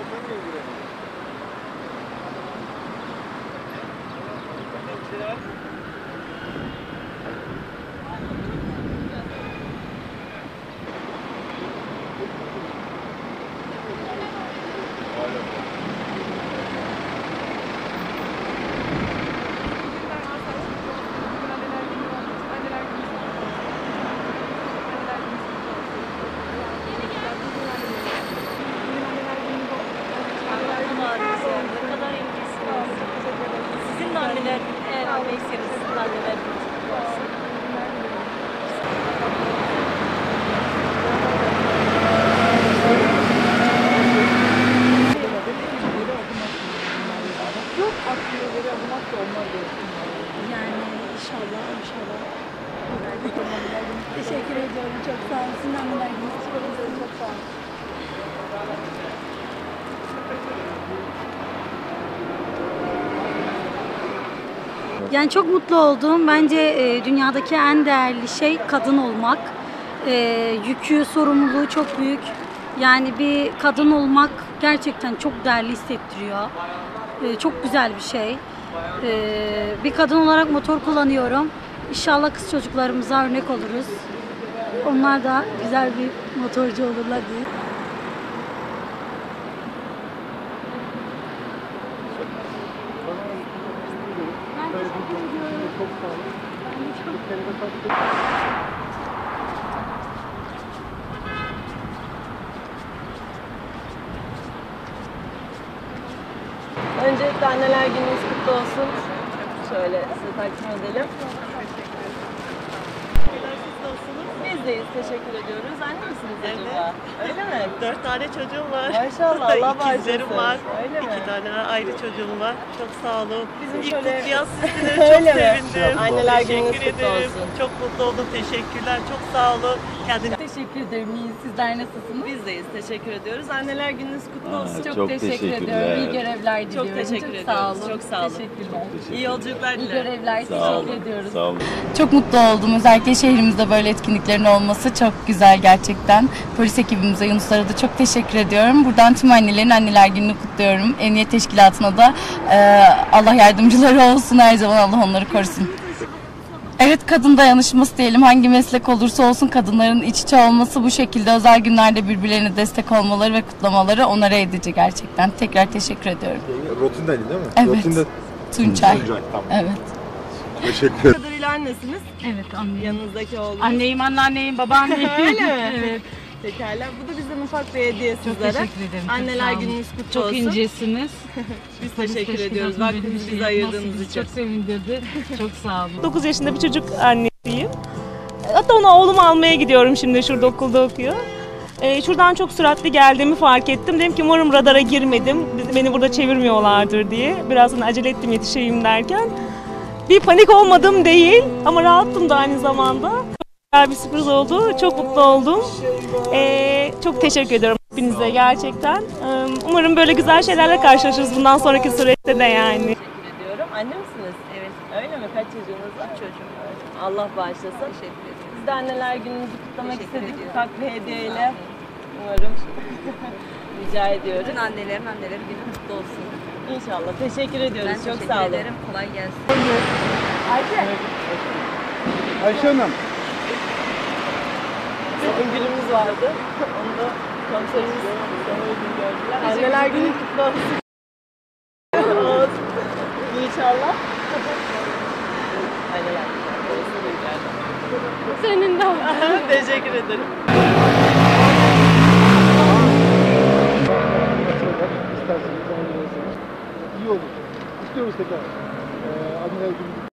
Ne kadar incesiniz. Sizin de anneler eğer anneyseniz sizin de anneler gününüz kutlu olsun. Yani inşallah inşallah. Teşekkür ediyorum. Çok sağ olun. Sizin gününüz kutlu olsun. Çok sağ olun. Yani çok mutlu oldum. Bence e, dünyadaki en değerli şey kadın olmak. E, yükü, sorumluluğu çok büyük. Yani bir kadın olmak gerçekten çok değerli hissettiriyor. E, çok güzel bir şey. E, bir kadın olarak motor kullanıyorum. İnşallah kız çocuklarımıza örnek oluruz. Onlar da güzel bir motorcu olurlar diye. Öncelikle anneler gününüz kutlu olsun. Şöyle size takdim edelim. Biz deyiz, teşekkür ediyoruz. Anne misiniz acaba? Öyle mi? Dört tane çocuğum var. Maşallah, Allah İkizlerim bağışlasın. var. Öyle mi? İki tane ayrı çocuğum var. Çok sağ olun. Bizim İlk şöyle- kutlayan sizsiniz. Çok Öyle mi? sevindim. Anneler gününüz Teşekkür kutlu ederim. olsun. Çok mutlu oldum. Teşekkürler. Çok sağ olun. Kendinize Teşekkür ederim. İyi. Sizler nasılsınız? Biz deyiz, teşekkür ediyoruz. Anneler gününüz kutlu olsun. Çok, Çok teşekkür ediyorum. İyi görevler Çok diliyorum. teşekkür Sağ ediyoruz. olun. Çok sağ olun. Teşekkürler. İyi yolculuklar İyi dilerim. görevler. Sağ Teşekkür olun. ediyoruz. Sağ olun. Çok mutlu oldum. Özellikle şehrimizde böyle etkinliklerin olması çok güzel gerçekten. Polis ekibimize, Yunuslara da çok teşekkür ediyorum. Buradan tüm annelerin anneler gününü kutluyorum. Emniyet Teşkilatı'na da e, Allah yardımcıları olsun. Her zaman Allah onları korusun. Evet kadın dayanışması diyelim. Hangi meslek olursa olsun kadınların iç içe olması bu şekilde özel günlerde birbirlerine destek olmaları ve kutlamaları onara edici gerçekten. Tekrar teşekkür ediyorum. Rotundaydı değil mi? Evet. Rotunda Tuncay. Tuncay, tamam. Evet. Teşekkür ederim. Kadarıyla annesiniz. Evet anneyim. Yanınızdaki oğlunuz. Anneyim, anneanneyim, babaanneyim. Öyle mi? evet. Pekala. Bu da bizden ufak bir hediye Çok sizlere. teşekkür ederim. çok Anneler sağ olun. gününüz kutlu Çok olsun. incesiniz. Biz teşekkür ediyoruz. Vaktinizi bize ayırdığınız için. Çok sevindirdi. Çok sağ olun. 9 yaşında bir çocuk annesiyim. Hatta ona oğlumu almaya gidiyorum şimdi şurada okulda okuyor. Ee, şuradan çok süratli geldiğimi fark ettim. Dedim ki umarım radara girmedim. Beni burada çevirmiyorlardır diye. Birazdan acele ettim yetişeyim derken. Bir panik olmadım değil ama rahattım da aynı zamanda. Güzel bir sürpriz oldu. Çok mutlu oldum. Ee, çok teşekkür ediyorum hepinize gerçekten. Ee, Umarım böyle güzel şeylerle karşılaşırız bundan sonraki süreçte de yani. Teşekkür ediyorum. Anne misiniz? Evet. Öyle mi? Kaç çocuğunuz var? Çocuğum var. Allah bağışlasın. Teşekkür ederim. Biz de anneler gününüzü kutlamak istedik ufak bir hediyeyle. Umarım. Rica ediyoruz. Bütün annelerin anneleri günü kutlu olsun. İnşallah. Teşekkür ediyoruz. Ben Çok teşekkür sağ olun. ederim. Kolay gelsin. Ayşe Hanım. Bizim günümüz vardı. Onu da komiserimiz sana uygun gördüler. Anneler günü kutlu olsun. Olsun. İnşallah. Anneler günü. Senin de Teşekkür ederim. İsterseniz aynı olsun. İyi olur. İstiyoruz tekrar. Ee, anneler günü